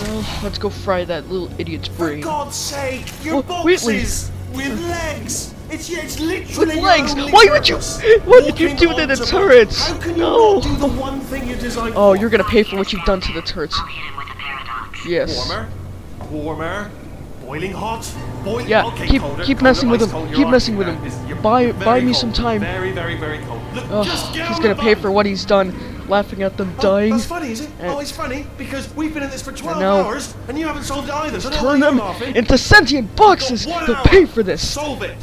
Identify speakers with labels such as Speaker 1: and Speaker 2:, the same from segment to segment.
Speaker 1: Well, let's go fry that little idiot's brain.
Speaker 2: For
Speaker 1: brain.
Speaker 2: God's sake, your
Speaker 1: Wha- Wheatley.
Speaker 2: boxes with legs. It's it's literally your
Speaker 1: legs?
Speaker 2: only
Speaker 1: Why would you-
Speaker 2: purpose.
Speaker 1: why did you do that to
Speaker 2: onto-
Speaker 1: turrets?
Speaker 2: How can you
Speaker 1: No.
Speaker 2: not do the one thing you designed
Speaker 1: Oh,
Speaker 2: for?
Speaker 1: you're gonna pay for what you've done to the turrets.
Speaker 3: I'll hit him with a paradox.
Speaker 1: Yes.
Speaker 2: warmer, warmer, boiling hot, boiling.
Speaker 1: Yeah,
Speaker 2: okay,
Speaker 1: keep-
Speaker 2: colder,
Speaker 1: keep
Speaker 2: colder,
Speaker 1: messing with him,
Speaker 2: cold,
Speaker 1: keep messing with him.
Speaker 2: it's-
Speaker 1: Buy- buy me
Speaker 2: cold,
Speaker 1: some time.
Speaker 2: Very, very, very cold. Look,
Speaker 1: Ugh,
Speaker 2: just
Speaker 1: he's gonna pay for what he's done, laughing at them
Speaker 2: Oh,
Speaker 1: dying.
Speaker 2: that's funny, is it?
Speaker 1: And-
Speaker 2: oh, it's funny because we've been in this for 12
Speaker 1: know.
Speaker 2: hours and you haven't solved it either. So
Speaker 1: Turn them
Speaker 2: you're laughing.
Speaker 1: into sentient boxes.
Speaker 2: One
Speaker 1: He'll
Speaker 2: hour.
Speaker 1: pay for this.
Speaker 2: Solve it.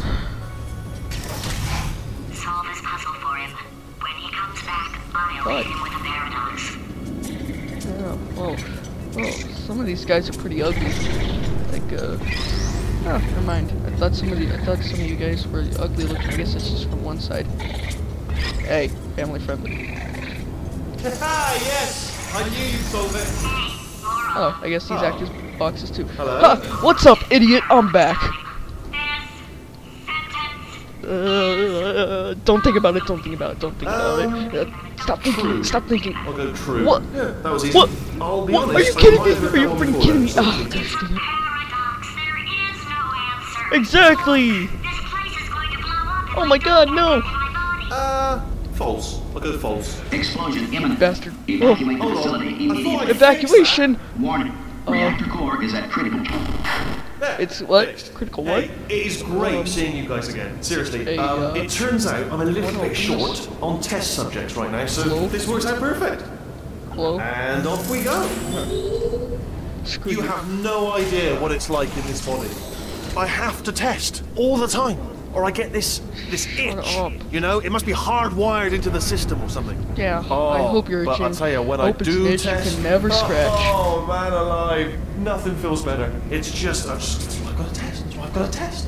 Speaker 3: Solve this puzzle for him. When he comes back, I'll
Speaker 1: Fine.
Speaker 3: hit him with a paradox.
Speaker 1: Yeah, well, well, some of these guys are pretty ugly. Like, uh, oh, never mind. I thought some of the, I thought some of you guys were ugly looking. I guess it's just from one side. Hey, family friendly.
Speaker 2: Ah, yes. I knew you'd solve it.
Speaker 1: Oh, I guess these
Speaker 2: Oh.
Speaker 1: act as boxes too.
Speaker 2: Hello?
Speaker 1: Ha, what's up, idiot? I'm back. Uh, don't think about it. Don't think about it. Don't think about
Speaker 2: Um,
Speaker 1: it. Uh, stop thinking.
Speaker 2: true.
Speaker 1: Stop thinking.
Speaker 2: I'll go true.
Speaker 1: What?
Speaker 2: Yeah, that was easy.
Speaker 1: What?
Speaker 2: I'll be
Speaker 1: What?
Speaker 2: honest.
Speaker 1: Are you kidding me? Are you freaking kidding me? Oh, gosh Exactly.
Speaker 3: This place is going to blow up.
Speaker 1: Oh my God, no.
Speaker 2: Uh, false. I'll go false.
Speaker 4: Explosion imminent.
Speaker 1: Bastard.
Speaker 4: Evacuate the facility immediately.
Speaker 1: Evacuation.
Speaker 4: Warning. Reactor core is at critical.
Speaker 1: It's what?
Speaker 2: fixed.
Speaker 1: Critical what?
Speaker 2: Hey, it is great
Speaker 1: Um,
Speaker 2: seeing you guys again. Seriously.
Speaker 1: hey,
Speaker 2: um,
Speaker 1: uh,
Speaker 2: it turns out I'm a little bit
Speaker 1: open this?
Speaker 2: short on test subjects right now, so
Speaker 1: Hello?
Speaker 2: this works out perfect.
Speaker 1: Hello.
Speaker 2: And off we go.
Speaker 1: Screw
Speaker 2: You
Speaker 1: you.
Speaker 2: have no idea what it's like in this body. I have to test all the time, or I get this this itch. You know, it must be hardwired into the system or something.
Speaker 1: Yeah.
Speaker 2: Oh,
Speaker 1: I hope you're
Speaker 2: but
Speaker 1: itching.
Speaker 2: I tell you, when
Speaker 1: hope
Speaker 2: I do
Speaker 1: an itch
Speaker 2: test,
Speaker 1: you can never scratch.
Speaker 2: Oh man, alive! Nothing feels better. It's just, I just I've got to test. I've got to test.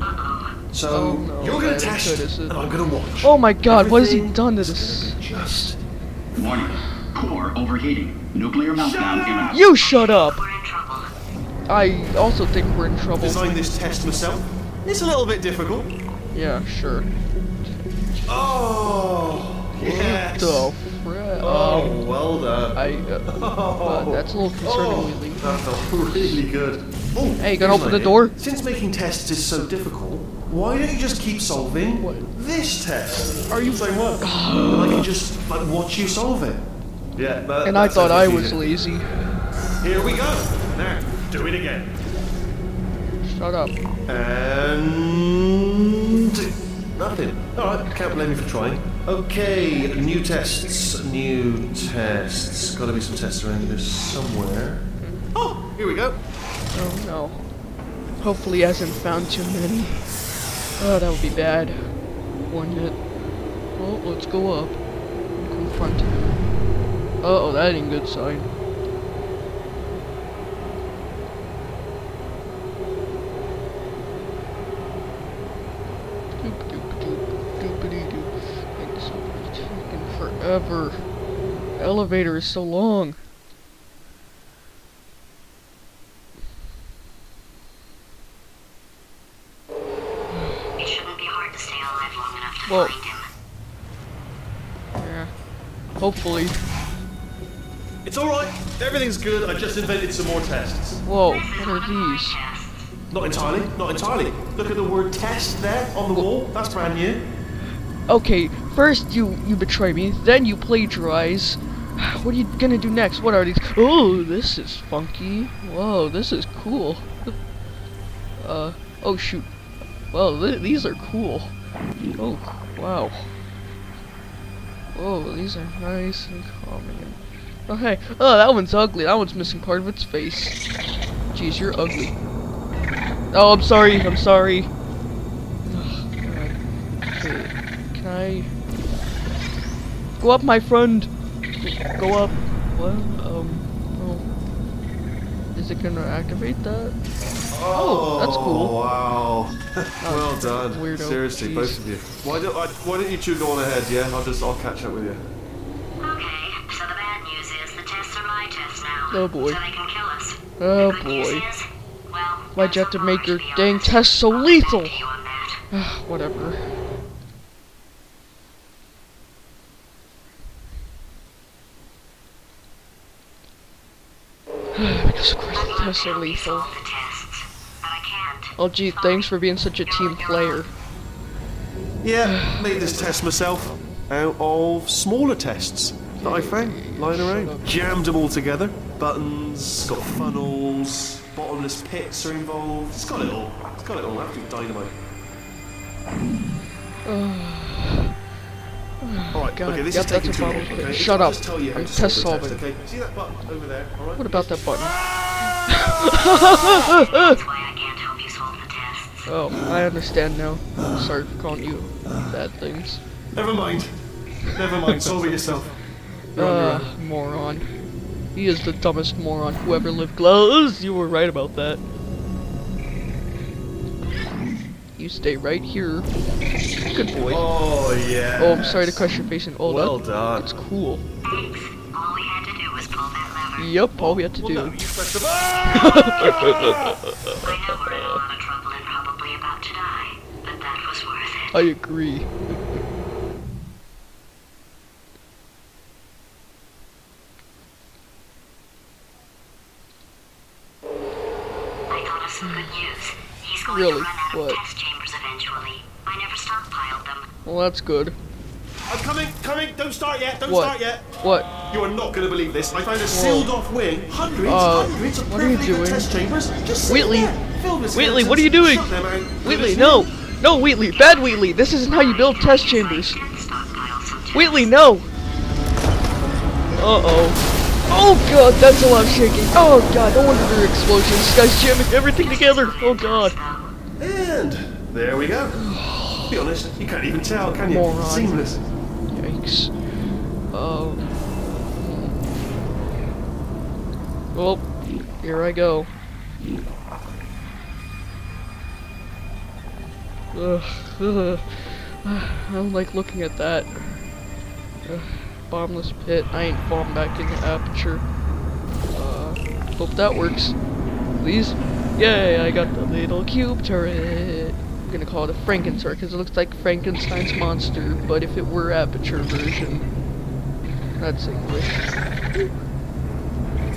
Speaker 2: Uh-uh. So
Speaker 1: Oh, no,
Speaker 2: you're gonna test,
Speaker 1: could-
Speaker 2: and I'm gonna watch.
Speaker 1: Oh my God! What has he done to this?
Speaker 2: gonna Just
Speaker 4: Warning. Core overheating. Nuclear meltdown imminent.
Speaker 1: You shut up!
Speaker 3: We're in trouble.
Speaker 1: I also think we're in trouble.
Speaker 2: designed this test myself. It's a little bit difficult.
Speaker 1: Yeah, sure.
Speaker 2: Oh, yes.
Speaker 1: The?
Speaker 2: Oh,
Speaker 1: Um,
Speaker 2: well done.
Speaker 1: I. Uh,
Speaker 2: Oh,
Speaker 1: uh, that's a little
Speaker 2: oh,
Speaker 1: concerning. Wheatley.
Speaker 2: that felt really good. Oh,
Speaker 1: Hey, you gonna open the door?
Speaker 2: Since making tests is so difficult, why don't you just keep solving
Speaker 1: What?
Speaker 2: this test? Are you saying what? I can just like watch you solve it. Yeah, that,
Speaker 1: And I thought I was lazy.
Speaker 2: Here we go. Now, do it again.
Speaker 1: Shut up.
Speaker 2: And nothing. All right, can't blame you for trying. Okay, new tests. New tests. Got to be some tests around here somewhere. Oh, here we go.
Speaker 1: Oh no. Hopefully he hasn't found too many. Oh, that would be bad. One hit. Well, let's go up. and Confront him. Uh oh, that ain't good sign. Elevator is so long.
Speaker 3: It shouldn't be hard to stay alive long enough to
Speaker 1: Whoa.
Speaker 3: find him.
Speaker 1: Yeah. Hopefully.
Speaker 2: It's all right. Everything's good. I just invented some more tests.
Speaker 1: Whoa, what are
Speaker 3: one of my
Speaker 1: these?
Speaker 2: Not entirely. Not entirely. Look at the word test there on the wall. That's brand new.
Speaker 1: Okay, first you you betray me, then you plagiarize. What are you gonna do next? What are these? Oh, this is funky. Whoa, this is cool. Uh, oh shoot. Well, th these are cool. Oh, wow. Whoa, these are nice and calming. Oh hey, oh that one's ugly. That one's missing part of its face. Jeez, you're ugly. Oh, I'm sorry. I'm sorry. Okay, can I go up, my friend? Go up. What? Um. Oh. Is it gonna activate that? Oh, that's cool.
Speaker 2: Wow. well done.
Speaker 1: weirdo.
Speaker 2: Seriously,
Speaker 1: Jeez.
Speaker 2: both of you. Why don't I, Why don't you two go on ahead? Yeah, I'll just I'll catch up with you.
Speaker 3: Okay, so the bad news is the tests are my tests now.
Speaker 1: Oh, boy.
Speaker 3: So they can kill us.
Speaker 1: Oh
Speaker 3: the good news
Speaker 1: boy.
Speaker 3: is, well,
Speaker 1: Why'd you have to make your dang
Speaker 3: honest.
Speaker 1: tests so lethal?
Speaker 3: back to you on that.
Speaker 1: 'Ugh, Ah, Whatever. Because of course the tests are lethal.
Speaker 3: Solve the tests, but I can't.
Speaker 1: Oh gee, thanks for being such a team player.
Speaker 2: Yeah, made this test myself out of smaller tests that I found lying around. Jammed them all together. Buttons, got funnels, bottomless pits are involved. It's got it all. It's got it all. Absolute dynamite. Alright,
Speaker 1: God,
Speaker 2: okay, this
Speaker 1: yep,
Speaker 2: is taking
Speaker 1: that's a
Speaker 2: too long. Okay?
Speaker 1: Shut up.
Speaker 2: Tell you
Speaker 1: I'm test
Speaker 2: solve the test,
Speaker 1: solving.
Speaker 2: okay? See that button over there, alright?
Speaker 1: What about that button?
Speaker 3: That's I can't help you solve the tests.
Speaker 1: Oh, I understand now. Sorry for calling you bad things.
Speaker 2: Never mind. Never mind, solve it yourself. You're
Speaker 1: Uh, moron. He is the dumbest moron who ever lived. Glows, you were right about that. Stay right here. Good boy.
Speaker 2: Oh, yeah.
Speaker 1: Oh, I'm sorry to crush your face and oh,
Speaker 2: Well
Speaker 1: that,
Speaker 2: done.
Speaker 1: that's cool.
Speaker 3: Thanks. All we had to do was pull that lever.
Speaker 1: Yep, all we had to
Speaker 2: Well, no,
Speaker 1: do.
Speaker 2: you pressed the.
Speaker 3: I know we're in a lot of trouble and probably about to die, but that was worth it.
Speaker 1: I agree.
Speaker 3: I thought of some good news. He's going
Speaker 1: Really?
Speaker 3: to run out
Speaker 1: What?
Speaker 3: of test chambers eventually. I never stockpiled them.
Speaker 1: Well, that's good.
Speaker 2: I'm coming, coming. Don't start yet. Don't
Speaker 1: What?
Speaker 2: start yet.
Speaker 1: What?
Speaker 2: You are not going to believe this. I found a sealed-off wing. Hundreds,
Speaker 1: Uh,
Speaker 2: hundreds of
Speaker 1: what are you doing?
Speaker 2: test chambers. Just
Speaker 1: Wheatley.
Speaker 2: there, filled with
Speaker 1: Wheatley, what are you doing?
Speaker 2: Them.
Speaker 1: Wheatley, no! No, Wheatley! Bad Wheatley! This isn't how you build test chambers!
Speaker 3: Did stockpile some tests.
Speaker 1: Wheatley, no! Uh-oh. Oh god, that's a lot of shaking. Oh god, no wonder there are explosions. This guy's jamming everything together. Oh god.
Speaker 2: And there we go. Be honest, you can't even tell, can you?
Speaker 1: Moron.
Speaker 2: Seamless.
Speaker 1: Yikes. Oh. Well, here I go. Ugh, ugh. I don't like looking at that. Ugh, bombless pit. I ain't falling back in the aperture. Uh, hope that works. Please. Yay, I got the little cube turret. Gonna call it a Franken turret because it looks like Frankenstein's monster, but if it were aperture version. That's English. I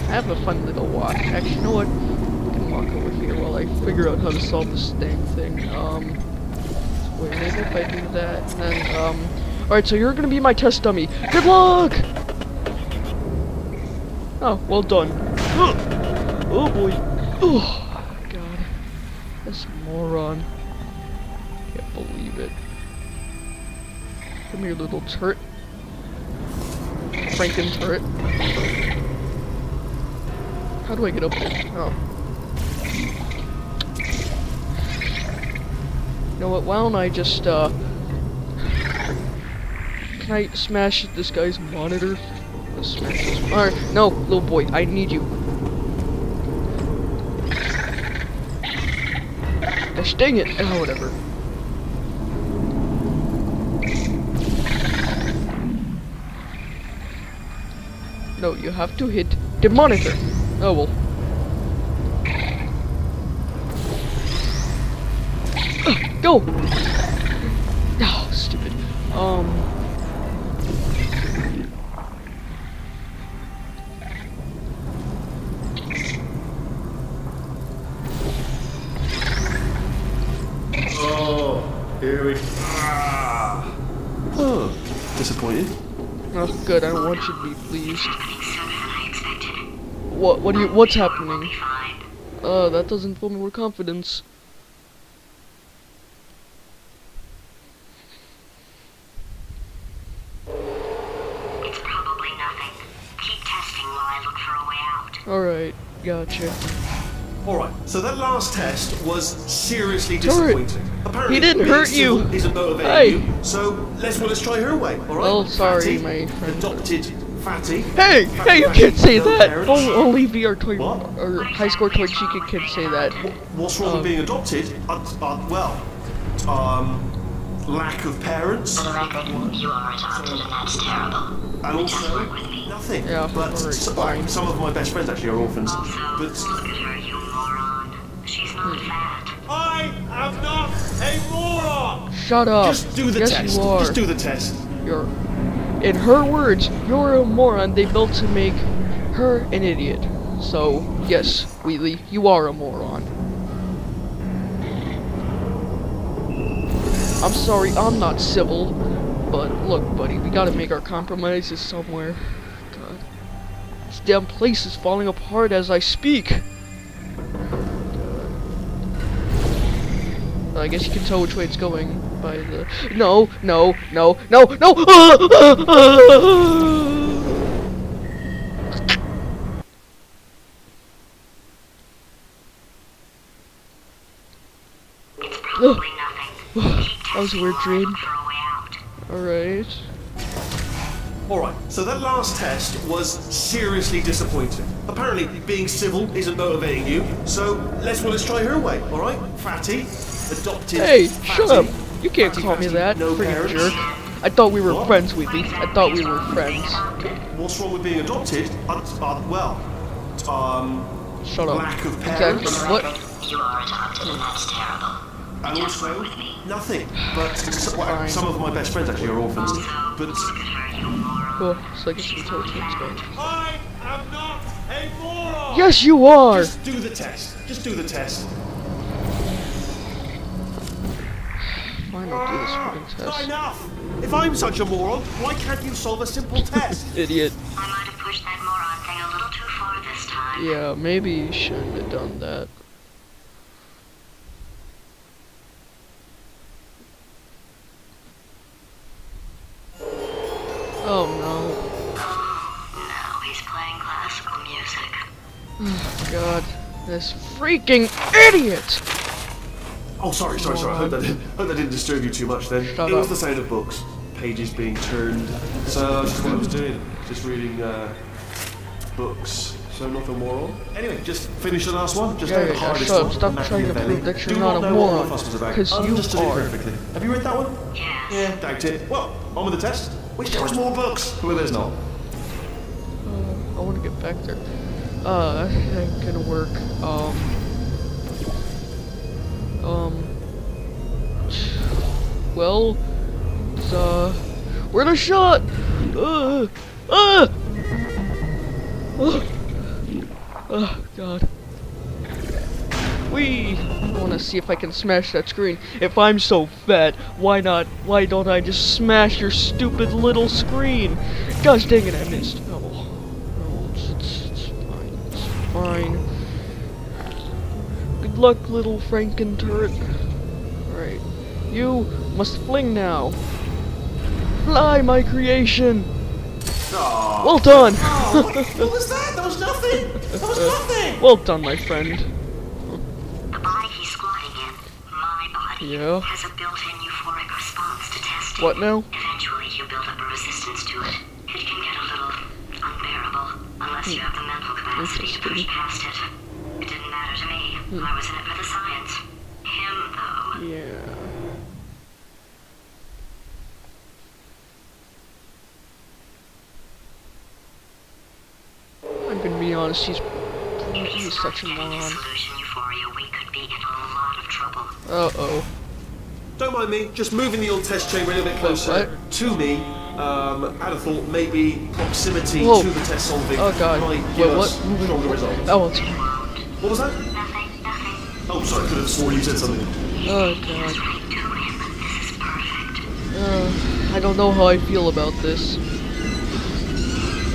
Speaker 1: have a fun little walk. Actually, you know what? I can walk over here while I figure out how to solve this dang thing. Um, wait, maybe if I do that, then, um... Alright, so you're gonna be my test dummy. Good luck! Oh, well done. Oh boy. Oh, God. This moron. Come here, little turret. Franken turret. How do I get up there? Oh. You know what, why don't I just, uh... Can I smash this guy's monitor? Let's smash this. Alright, no, little boy, I need you. Gosh dang it! Oh, whatever. No, you have to hit the monitor. Oh well. Ugh, Go! Oh, stupid. Um.
Speaker 2: Oh, here we ah. Oh, disappointed.
Speaker 1: Oh, good. I want you to be pleased.
Speaker 3: Happening sooner than I expected.
Speaker 1: What? What do you? What's happening? Uh, that doesn't fill me with confidence.
Speaker 3: It's probably nothing. Keep testing while I look for a way out.
Speaker 1: Alright, gotcha.
Speaker 2: Alright, so that last test was seriously
Speaker 1: Turret.
Speaker 2: disappointing. Apparently,
Speaker 1: He didn't hurt you.
Speaker 2: Sybil Isn't motivating
Speaker 1: Hey.
Speaker 2: you, so let's well, let's try her way. Alright.
Speaker 1: Well, sorry,
Speaker 2: Fatty,
Speaker 1: my friend.
Speaker 2: Adopted fatty.
Speaker 1: Hey,
Speaker 2: Fatty
Speaker 1: hey, you
Speaker 2: Fatty,
Speaker 1: can't say that.
Speaker 2: parents.
Speaker 1: Only, only VR toy
Speaker 2: What?
Speaker 1: or high score toy chica can say that.
Speaker 2: What's wrong
Speaker 1: Um,
Speaker 2: with being adopted? Uh, uh, well, um, lack of parents,
Speaker 3: For the record, you are adopted and that's terrible.
Speaker 2: and also
Speaker 3: work with me.
Speaker 2: nothing.
Speaker 1: Yeah,
Speaker 2: but
Speaker 1: alright,
Speaker 2: s-
Speaker 1: fine.
Speaker 2: some of my best friends actually are orphans.
Speaker 3: Also,
Speaker 2: But I am not a moron.
Speaker 1: Shut up.
Speaker 2: Just do the
Speaker 1: yes,
Speaker 2: test.
Speaker 1: you are.
Speaker 2: Just do the test.
Speaker 1: You're, in her words, you're a moron they built to make her an idiot. So, Yes, Wheatley, you are a moron. I'm sorry, I'm not civil, but look, buddy, we gotta make our compromises somewhere. God. This damn place is falling apart as I speak. I guess you can tell which way it's going by the. No, no, no, no, no! That was a weird dream. Alright.
Speaker 2: Alright, so that last test was seriously disappointing. Apparently, being civil isn't motivating you, so let's well let's try her way, alright? Fatty, adopted
Speaker 1: Hey, shut up! You can't
Speaker 2: Fatty,
Speaker 1: call me that,
Speaker 2: no
Speaker 1: freaking
Speaker 2: parents.
Speaker 1: jerk. I thought we were
Speaker 2: What?
Speaker 1: friends, Wheatley. I thought we were friends.
Speaker 2: What's wrong with being adopted? Uh, uh, well, um,
Speaker 1: Shut up.
Speaker 2: Lack of
Speaker 1: Exactly.
Speaker 2: parents.
Speaker 1: What?
Speaker 3: You are adopted, and that's terrible.
Speaker 2: and also
Speaker 3: with me.
Speaker 2: nothing. But s- well, some of my best friends actually are orphans. But
Speaker 3: look at her, you moron.
Speaker 1: Cool. So I guess you can tell which way it's going.
Speaker 2: I am not a moron.
Speaker 1: Yes, you are!
Speaker 2: Just do the test. Just do the test.
Speaker 1: Fine, I'll do this freaking
Speaker 2: Not
Speaker 1: test.
Speaker 2: enough. If I'm such a moron, why can't you solve a simple test?
Speaker 1: Idiot.
Speaker 3: I might have pushed that moron thing a little too far this time.
Speaker 1: Yeah, maybe you shouldn't have done that. Oh no.
Speaker 3: Oh, Now he's playing classical music.
Speaker 1: no. God. This freaking idiot!
Speaker 2: Oh, sorry, sorry, sorry. I hope that, didn't, hope that didn't disturb you too much then.
Speaker 1: Shut
Speaker 2: it was the sound of books, pages being turned. So that's just what I was doing. Just reading uh, books. So I'm not a moron. Anyway, just finish the last one. Just
Speaker 1: Yeah,
Speaker 2: down the
Speaker 1: yeah, yeah,
Speaker 2: hardest
Speaker 1: shut up.
Speaker 2: one.
Speaker 1: Stop trying to
Speaker 2: Machiavelli.
Speaker 1: prove that you're
Speaker 2: Do
Speaker 1: not a
Speaker 2: know what all
Speaker 1: moron,
Speaker 2: the fuss was about.
Speaker 1: 'cause you
Speaker 2: Understood it
Speaker 1: are.
Speaker 2: perfectly. Have you read that one?
Speaker 3: Yeah.
Speaker 2: Yeah, doubt it. Well, on with the test. Wish there was more books. Well, there's not.
Speaker 1: I want to get back there. Uh, ain't gonna work. Um. Um. Well, uh, we're the shot. Uh, uh. Uh, oh God. We. I want to see if I can smash that screen. If I'm so fat, why not? Why don't I just smash your stupid little screen? Gosh dang it, I missed. Luck, little Franken turret. Alright. You must fling now. Fly, my creation!
Speaker 2: Aw.
Speaker 1: Well done!
Speaker 2: Oh, what, what was that? That was nothing. That was nothing.
Speaker 1: Well done, my friend.
Speaker 3: The body he's squatting in, my body,
Speaker 1: Yeah?
Speaker 3: has a built-in euphoric response to testing.
Speaker 1: What now?
Speaker 3: Eventually, you build up a resistance to it. It can get a little unbearable unless you hmm. have the mental capacity to push past it. It didn't matter to me. I was in it for the science. Him, though.
Speaker 1: Yeah. I'm gonna be honest, he's,
Speaker 3: If
Speaker 1: he's
Speaker 3: he's
Speaker 1: such a
Speaker 3: not
Speaker 1: moron.
Speaker 3: his solution euphoria, we could be in a lot of trouble.
Speaker 1: Uh-oh.
Speaker 2: Don't mind me, just moving the old test chamber a little bit closer
Speaker 1: What?
Speaker 2: to me. Um, I'd have thought maybe proximity
Speaker 1: Whoa.
Speaker 2: to the test solving
Speaker 1: Oh god.
Speaker 2: might give
Speaker 1: Wait,
Speaker 2: us
Speaker 1: what? Moving-
Speaker 2: stronger results.
Speaker 1: Oh, it's,
Speaker 2: What was that?
Speaker 3: Nothing, nothing.
Speaker 2: Oh, sorry, could have sworn you said something.
Speaker 1: oh god.
Speaker 3: Right to him. This is perfect.
Speaker 1: Uh, I don't know how I feel about this.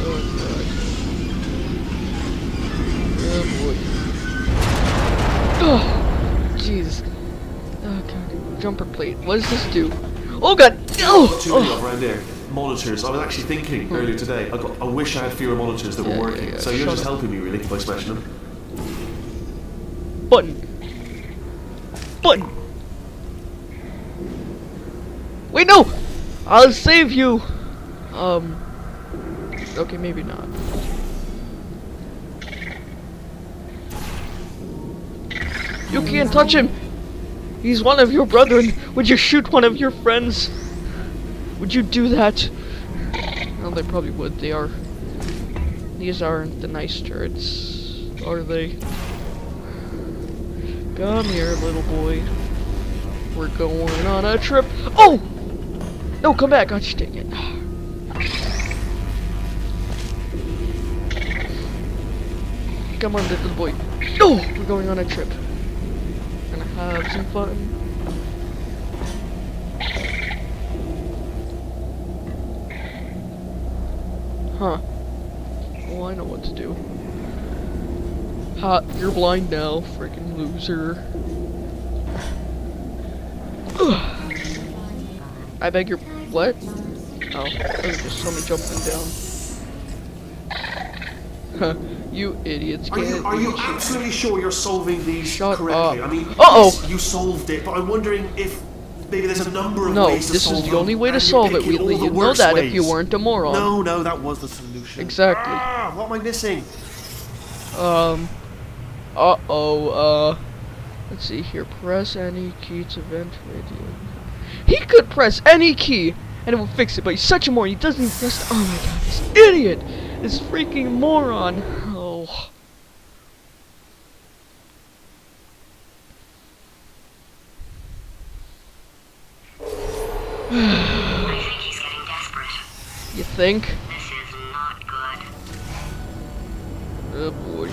Speaker 1: Oh god. Oh boy. Oh, Jesus. Oh god. Jumper plate. What does this do? Oh god. Oh.
Speaker 2: Many
Speaker 1: oh.
Speaker 2: around there. Monitors. I was actually thinking earlier today. I got. I wish I had fewer monitors that
Speaker 1: Yeah,
Speaker 2: were
Speaker 1: yeah,
Speaker 2: working.
Speaker 1: yeah,
Speaker 2: so you're
Speaker 1: shut
Speaker 2: just
Speaker 1: up.
Speaker 2: helping me really by smashing them.
Speaker 1: Button. Button. Wait, no! I'll save you! Um. Okay, maybe not. You can't touch him! He's one of your brethren! Would you shoot one of your friends? Would you do that? Well, they probably would. They are. These aren't the nice turrets, are they? Come here, little boy. We're going on a trip. Oh! No, come back. Gosh dang it. Come on, little boy. Oh, we're going on a trip. Gonna have some fun. Huh. Well, I know what to do. Ha, you're blind now, freaking loser. I beg your what? Oh, was just somebody jumping down. Huh, you idiots
Speaker 2: Are you, are you absolutely sure you're solving these
Speaker 1: Shut
Speaker 2: correctly?
Speaker 1: up.
Speaker 2: I mean,
Speaker 1: Uh-oh.
Speaker 2: yes, you solved it, but I'm wondering if maybe there's a number of
Speaker 1: No,
Speaker 2: ways to solve No, this
Speaker 1: is the only way to solve it, Wheatley. You'd know that if you weren't a moron.
Speaker 2: No, no, that was the solution.
Speaker 1: Exactly.
Speaker 2: Ah, what am I missing?
Speaker 1: Um. Uh oh. Uh. Let's see here. Press any key to vent radio. He could press any key and it will fix it, but he's such a moron. He doesn't even press. Oh my god, this idiot! This freaking moron. Oh.
Speaker 3: I think he's getting desperate.
Speaker 1: You think?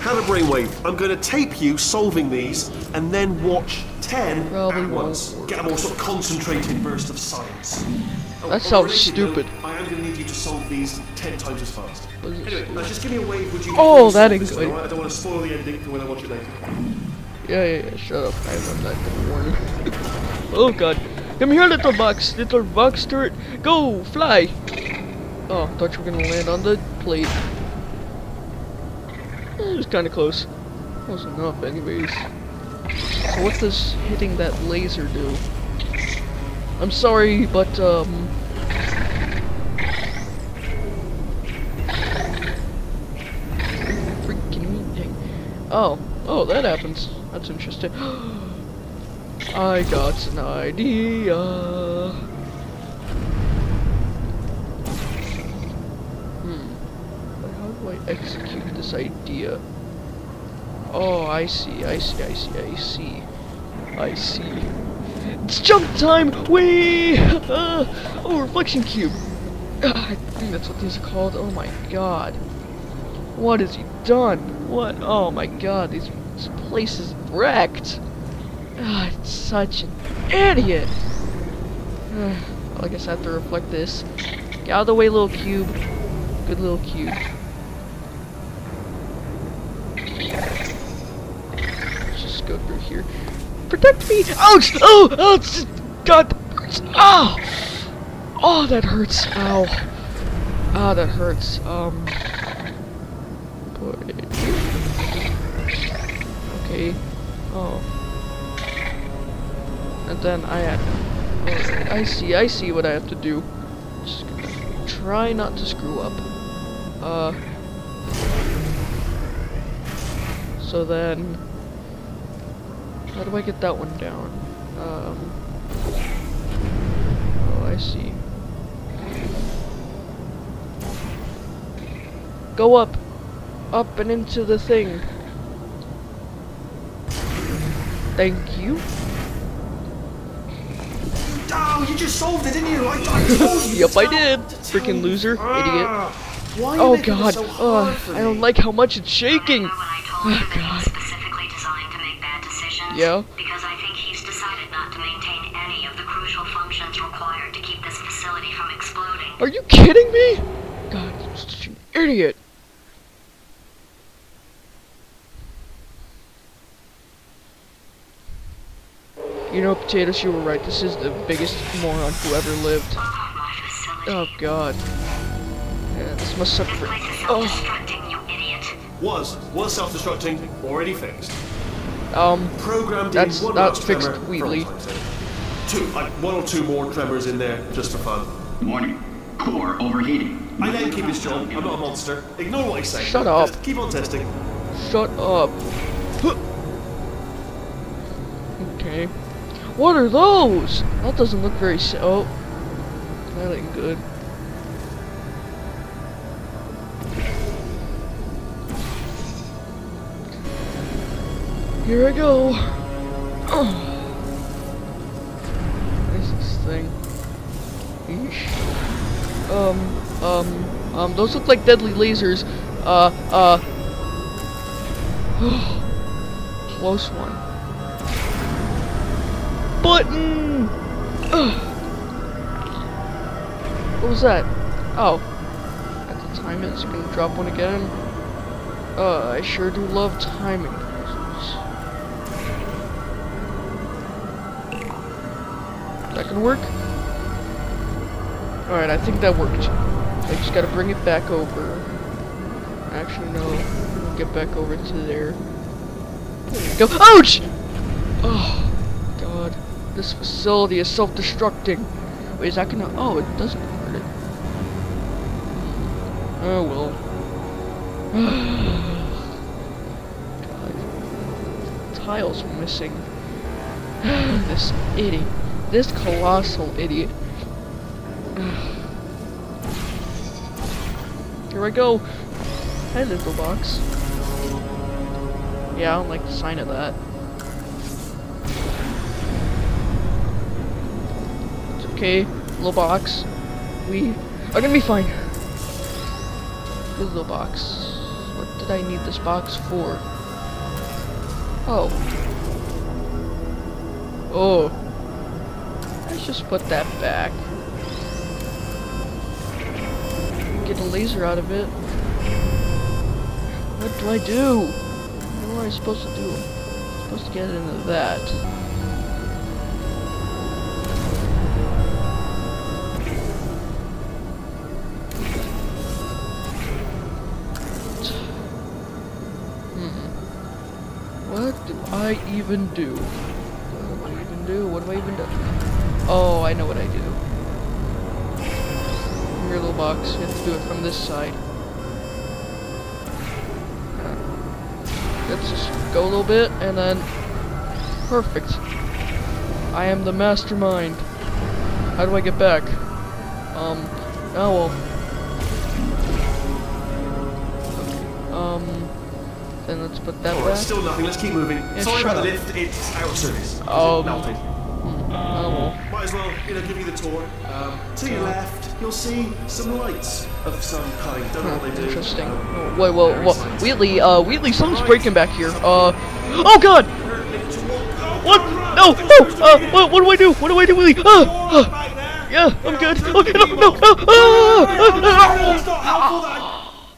Speaker 2: Have a brainwave. I'm going to tape you solving these, and then watch ten
Speaker 1: Probably
Speaker 2: at once. Get a more sort of concentrated burst of science. Oh,
Speaker 1: That sounds
Speaker 2: note,
Speaker 1: stupid.
Speaker 2: I am going to need you to solve these ten times as fast.
Speaker 1: What is it
Speaker 2: Anyway, now just give me a wave, would you?
Speaker 1: Oh, that ain't good.
Speaker 2: alright? I don't want to spoil the ending for when I watch it later.
Speaker 1: Yeah, yeah, yeah. Shut up. I am not gonna warn you. oh god. Come here, little box. Little box turret. Go, fly. Oh, thought you were gonna land on the plate. It was kind of close. Close enough, anyways. So what does hitting that laser do? I'm sorry, but um. Freaking me. Oh, oh, that happens. That's interesting. I got an idea. Execute this idea? Oh, I see, I see, I see, I see. I see. It's jump time! Whee! Uh, oh, reflection cube. Ah, I think that's what these are called. Oh my god. What has he done? What? Oh my god, these, this place is wrecked. Ah, it's such an idiot. well, I guess I have to reflect this. Get out of the way, little cube. Good little cube. Through here. Protect me! Ouch! Oh! Oh! God! Oh! Oh, that hurts. Ow. Ah, that hurts. Um. Okay. Oh. And then I have. Alright, I see, I see what I have to do. Just try not to screw up. Uh. So then. How do I get that one down? Um. Oh, I see. Go up! Up and into the thing. Thank you.
Speaker 2: Oh, you just solved it, didn't you? I, I told you.
Speaker 1: Yep, I did. Freaking
Speaker 2: you.
Speaker 1: loser, idiot.
Speaker 2: Ah, Why
Speaker 1: Oh god,
Speaker 2: so
Speaker 1: Ugh,
Speaker 2: hard for
Speaker 1: I don't like how much it's shaking.
Speaker 3: Remember when I told you
Speaker 1: Oh, God.
Speaker 3: Bad decisions?
Speaker 1: Yeah.
Speaker 3: Because I think he's decided not to maintain any of the crucial functions required to keep this facility from exploding.
Speaker 1: Are you kidding me? God, I'm such an idiot. You know, POTaTOS, you were right. This is the biggest moron who ever lived.
Speaker 3: Oh, my facility.
Speaker 1: Oh god. Yeah, this must suck
Speaker 3: This
Speaker 1: for-
Speaker 3: place is
Speaker 1: Oh,
Speaker 3: self-destructing, you idiot.
Speaker 2: Was was self-destructing, already fixed.
Speaker 1: Um,
Speaker 2: Programmed
Speaker 1: That's
Speaker 2: in one
Speaker 1: not
Speaker 2: last
Speaker 1: fixed,
Speaker 2: tremor for
Speaker 1: Wheatley.
Speaker 2: all time's sake. Two, like one or two more tremors in there just for fun.
Speaker 4: Warning. Core overheating.
Speaker 2: I let him keep his job. I'm not a monster. Ignore what I say.
Speaker 1: Shut up.
Speaker 2: Just keep on testing.
Speaker 1: shut up. Okay. What are those? That doesn't look very sa- oh. That ain't good. Here I go. Oh. What is this thing? Eesh. Um, um, um, those look like deadly lasers. Uh, uh. Close one. Button! Ugh. What was that? Oh. At the time. It's gonna drop one again. Uh, I sure do love timing work? Alright, I think that worked. I just gotta bring it back over. Actually, no. Get back over to there. There go. Ouch! Oh, God. This facility is self-destructing. Wait, is that gonna... Oh, it doesn't hurt it. Oh, well. God. Tiles missing. this idiot. This colossal idiot. Here I go. Hi, little box. Yeah, I don't like the sign of that. It's okay, little box. We are gonna be fine. Little box. What did I need this box for? Oh. Oh. Just put that back. Get a laser out of it. What do I do? What am I supposed to do? I'm supposed to get into that. Hmm. What do I even do? What do I even do? What do I even do? Oh, I know what I do. Your little box. You have to do it from this side. Let's just go a little bit, and then... Perfect. I am the mastermind. How do I get back? Um, oh well. Um, then let's put that
Speaker 2: Oh,
Speaker 1: back.
Speaker 2: still nothing. Let's keep moving.
Speaker 1: Yeah,
Speaker 2: Sorry about the lift. It's out of service.
Speaker 1: Oh.
Speaker 2: Nothing.
Speaker 1: Oh well.
Speaker 2: Might as well, you know, give you the tour. Um, to your left, you'll see some lights of some kind. Don't know what they do.
Speaker 1: Interesting.
Speaker 2: Um,
Speaker 1: Oh, wait, wait, wait. Wheatley, uh, Wheatley, something's breaking back here. Uh, oh god! What? No, no, uh, what, what do I do? What do I do, Wheatley? Uh, uh, yeah, I'm good. Okay, no, no, no, ah,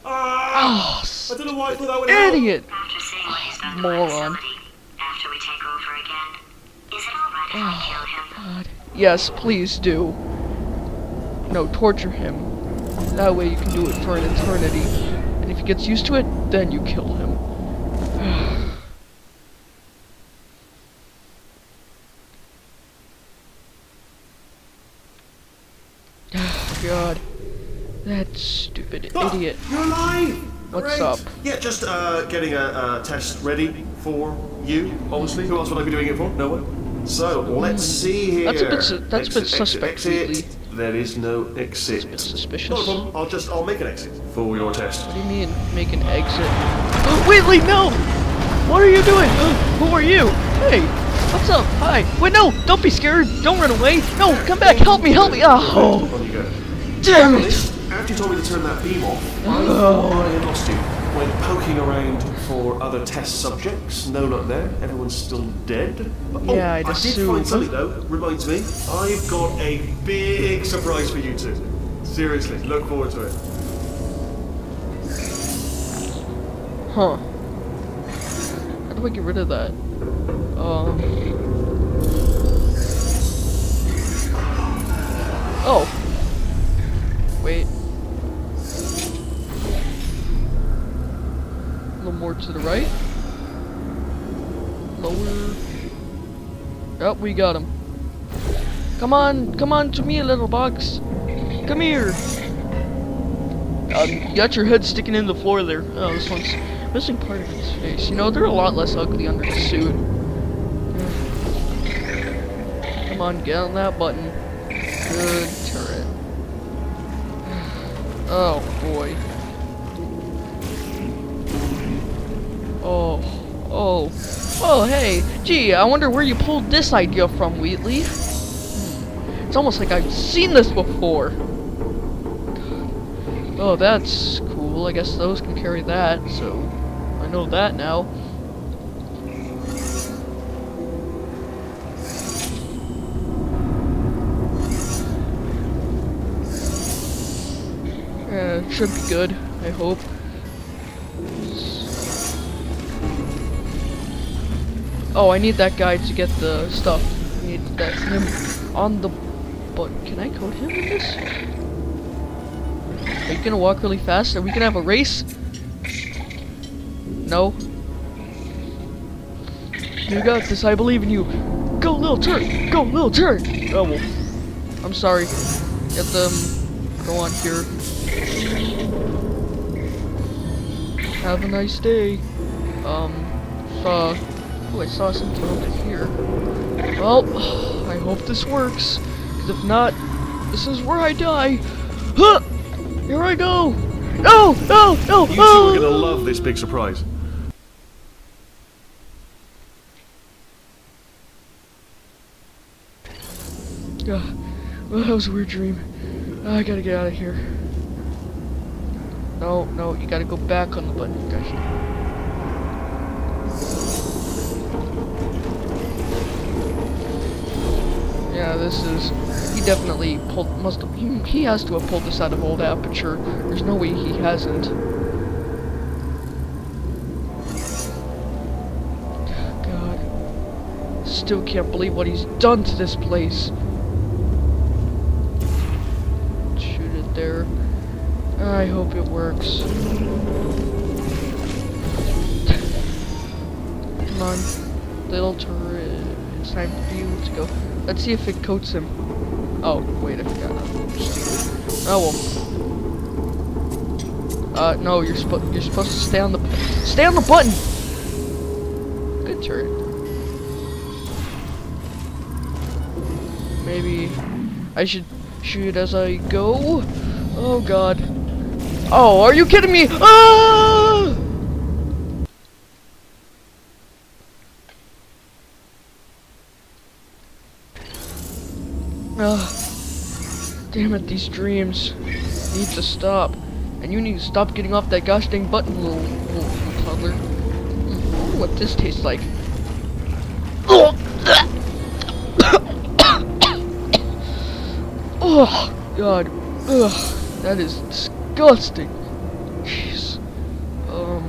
Speaker 1: ah,
Speaker 2: I don't know why I thought that would
Speaker 1: idiot!
Speaker 3: After seeing what he's done to
Speaker 1: Moron.
Speaker 3: my facility, after we take over again, is it alright if I kill him?
Speaker 1: God. Yes, please do. No, torture him. That way you can do it for an eternity. And if he gets used to it, then you kill him. God. That stupid
Speaker 2: Ah,
Speaker 1: idiot.
Speaker 2: You're alive!
Speaker 1: What's
Speaker 2: Great.
Speaker 1: up?
Speaker 2: Yeah, just uh, getting a, a test ready for you, obviously. Who else would I be doing it for? No one. So, let's see here.
Speaker 1: That's a bit su- that's a bit suspect,
Speaker 2: exit, exit. There is no exit.
Speaker 1: bit suspicious.
Speaker 2: Not a problem. I'll just, I'll make an exit for your test.
Speaker 1: What do you mean, make an exit? Oh, Wheatley, no! What are you doing? Oh, who are you? Hey, what's up? Hi. Wait, no, don't be scared. Don't run away. No, come back. Help me, help me. Ah. Oh,
Speaker 2: On you go.
Speaker 1: damn it.
Speaker 2: After you told me to turn that beam off,
Speaker 1: Oh.
Speaker 2: I lost you. Went poking around for other test subjects. No luck there. Everyone's still dead. But, oh,
Speaker 1: Yeah, I'd
Speaker 2: I did find something though. Reminds me, I've got a big surprise for you two. Seriously, look forward to it.
Speaker 1: Huh. How do I get rid of that? Um. Oh. Wait. More to the right. Lower. Oh, we got him. Come on, come on to me, little box. Come here. Um, you got your head sticking in the floor there. Oh, this one's missing part of his face. You know, they're a lot less ugly under the suit. Come on, get on that button. Good turret. Oh, boy. Oh, oh, oh, hey. Gee, I wonder where you pulled this idea from, Wheatley. Hmm, it's almost like I've seen this before. Oh, that's cool. I guess those can carry that, so I know that now. Should be good, I hope. Oh, I need that guy to get the stuff. I need that him on the. But can I code him in this? Are you gonna walk really fast? Are we gonna have a race? No. You got this. I believe in you. Go, little turd. Go, little turd. Oh well. I'm sorry. Get them. Go on here. Have a nice day. Um. Saw. Oh, I saw something over here. Well, I hope this works. Because if not, this is where I die. Huh! Here I go. No! No! No!
Speaker 2: You two
Speaker 1: oh!
Speaker 2: are gonna love this big surprise.
Speaker 1: Ugh. Well, that was a weird dream. Ah, I gotta get out of here. No, no, you gotta go back on the button. Gotcha. Yeah, this is. He definitely pulled. Must have. He, he has to have pulled this out of old aperture. There's no way he hasn't. God. Still can't believe what he's done to this place. Shoot it there. I hope it works. Come on, little turret. It's time for you to go. Let's see if it coats him. Oh, wait, I forgot. Oh well. Uh, no, you're supposed you're supposed to stay on the stay on the button. Good turret. Maybe I should shoot as I go. Oh God. Oh, are you kidding me? Ah! It, these dreams need to stop. And you need to stop getting off that gosh dang button, little, little, toddler. Mm, what this tastes like. Oh, God. Ugh, that is disgusting. Jeez. Um.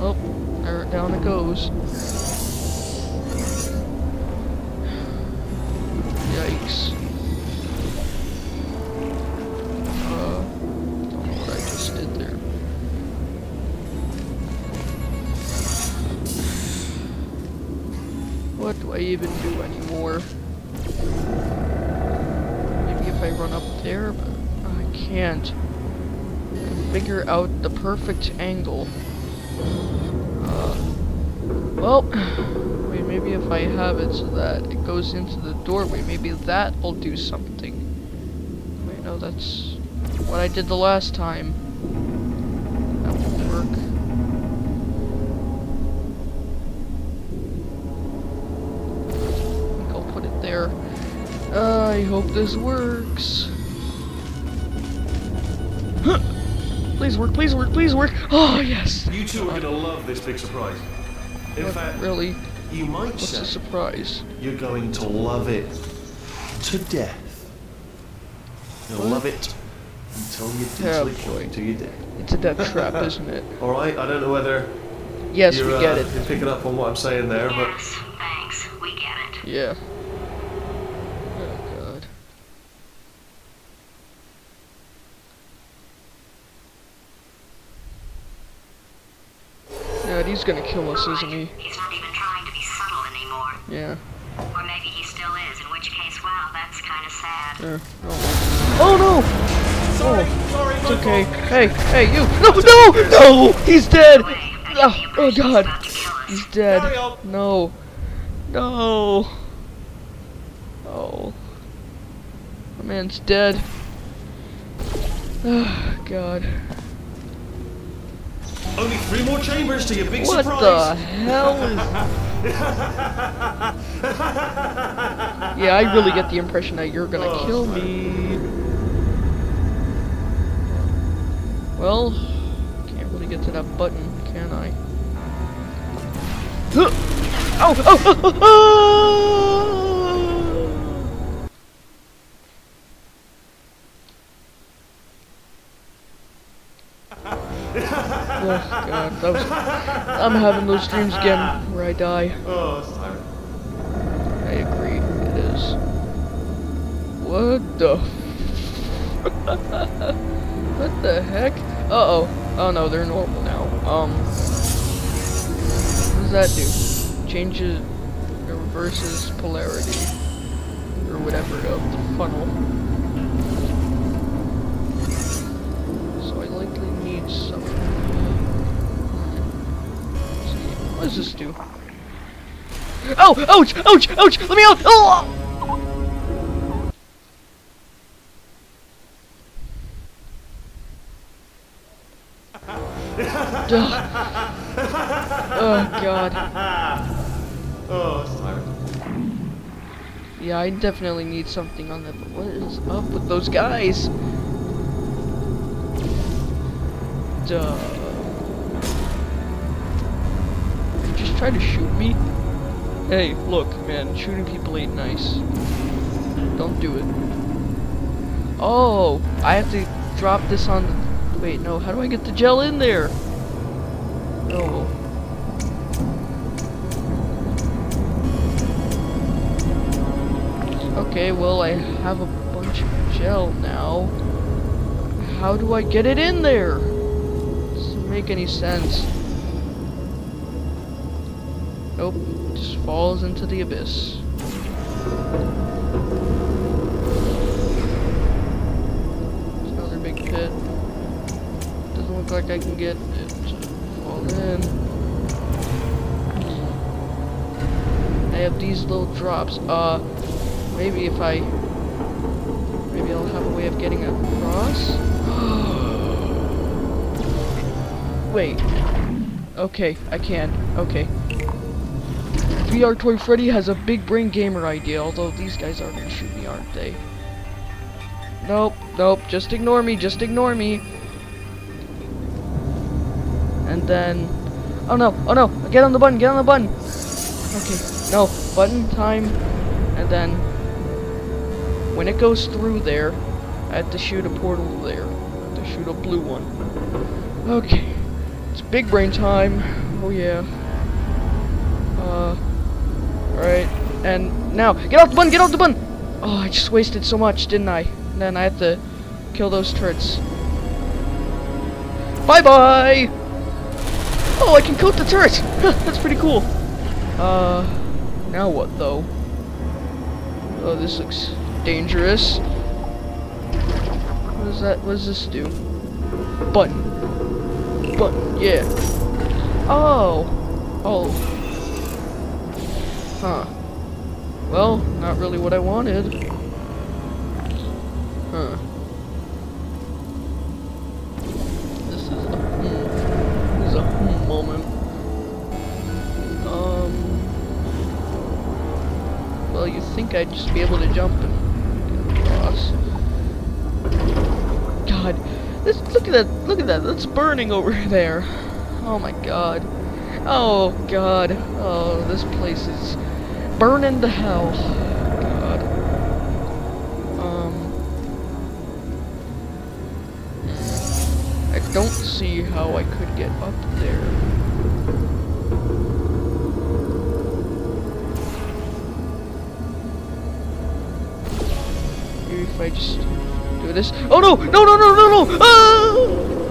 Speaker 1: Oh, down it goes. Even do anymore? Maybe if I run up there, but I can't figure out the perfect angle. Uh, well, wait, maybe if I have it so that it goes into the doorway, maybe that will do something. Wait, no, that's what I did the last time. This works. please work, please work, please work. Oh, yes.
Speaker 2: You two are gonna love this big surprise. In
Speaker 1: What,
Speaker 2: fact,
Speaker 1: really?
Speaker 2: you might
Speaker 1: What's
Speaker 2: say
Speaker 1: a surprise?
Speaker 2: you're going to love it to death. You'll
Speaker 1: What?
Speaker 2: love it until you
Speaker 1: Oh,
Speaker 2: deeply
Speaker 1: boy.
Speaker 2: come to your death.
Speaker 1: It's a death trap, isn't it?
Speaker 2: All right, I don't know whether
Speaker 1: Yes,
Speaker 2: you're,
Speaker 1: we get
Speaker 2: uh,
Speaker 1: it.
Speaker 2: you're picking up on what I'm saying there, but
Speaker 3: Yes, thanks. We get it.
Speaker 1: Yeah. Oh god. Yeah, he's gonna kill us, isn't he?
Speaker 3: He's not even trying to be subtle anymore.
Speaker 1: Yeah.
Speaker 3: Or maybe he still is, in which case, wow, that's kind of sad.
Speaker 1: Yeah. Oh, oh no!
Speaker 2: sorry,
Speaker 1: Oh,
Speaker 2: sorry,
Speaker 1: It's okay. Hey, hey, you! No, no, no! He's dead! Oh, oh god.
Speaker 3: about to kill us.
Speaker 1: He's dead. No. No. Oh. My man's dead. Oh, God.
Speaker 2: Only three more chambers to your big
Speaker 1: What the hell is... yeah, I really get the impression that you're gonna
Speaker 2: Oh,
Speaker 1: kill me. Well, can't really get to that button, can I? Huh! Oh, oh, oh, oh, oh! I'm having those dreams again where I die.
Speaker 2: Oh, it's tiring.
Speaker 1: I agree, it is. What the? what the heck? Uh oh. Oh no, they're normal now. Um. What does that do? Changes, it reverses polarity, or whatever of the funnel. What does this do? Oh! Ouch! Ouch! Ouch! Let me out! Oh! Oh god.
Speaker 2: Oh, tiring.
Speaker 1: Yeah, I definitely need something on them. But what is up with those guys? Duh. Just try to shoot me? Hey, look, man, shooting people ain't nice. Don't do it. Oh, I have to drop this on the... Wait, no, how do I get the gel in there? No. Okay, well, I have a bunch of gel now. How do I get it in there? Doesn't make any sense. Nope, just falls into the abyss. There's another big pit. Doesn't look like I can get it to fall in. I have these little drops. Uh, maybe if I... Maybe I'll have a way of getting across? Wait. Okay, I can. Okay. VR Toy Freddy has a big brain gamer idea, although these guys are gonna shoot me, aren't they? Nope, nope, just ignore me, just ignore me. And then... Oh no, oh no, get on the button, get on the button! Okay, no, button time, and then... When it goes through there, I have to shoot a portal there. I have to shoot a blue one. Okay, it's big brain time. Oh yeah. Uh... Alright, and now, get off the bun, get off the bun! Oh, I just wasted so much, didn't I? Then I have to kill those turrets. Bye-bye! Oh, I can coat the turret! That's pretty cool. Uh, now what, though? Oh, this looks dangerous. What does that, what does this do? Button. Button, yeah. Oh! Oh. Huh. Well, not really what I wanted. Huh. This is a hmm. This is a hmm moment. Um. Well, you think I'd just be able to jump and get across? God, this look at that! Look at that! That's burning over there. Oh my God. Oh God. Oh, this place is burning to hell. God. Um. I don't see how I could get up there. Maybe if I just do this. Oh no! No! No! No! No! No! Ah!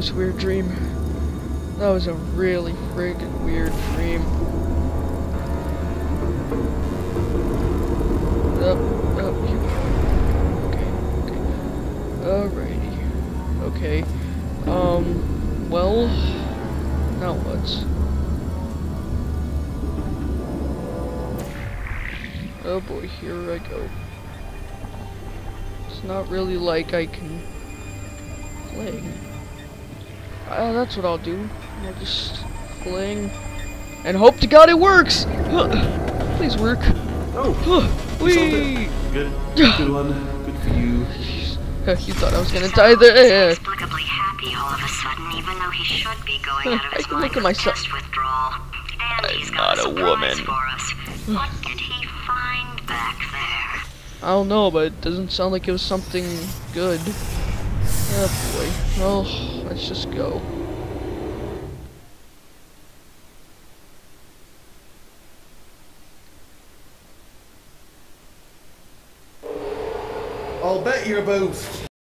Speaker 1: Was a weird dream. That was a really friggin' weird dream. Up, up, you. Okay, okay. Alrighty. Okay. Um, well, now what? Oh boy, here I go. It's not really like I can fling. Uh, that's what I'll do. I'll just fling and hope to God it works. Please work.
Speaker 2: Oh,
Speaker 1: Whee!
Speaker 2: good. Good one. Good for you.
Speaker 1: you thought I was gonna die there.
Speaker 3: Inexplicably happy all of a sudden, even though he should be going out of
Speaker 1: I
Speaker 3: his
Speaker 1: can
Speaker 3: mind
Speaker 1: look at
Speaker 3: with
Speaker 1: myself.
Speaker 3: test withdrawal. And
Speaker 1: I'm not a
Speaker 3: a
Speaker 1: woman.
Speaker 3: What did he find back there?
Speaker 1: I don't know, but it doesn't sound like it was something good. Oh boy. Well, let's just go.
Speaker 2: I'll bet you're both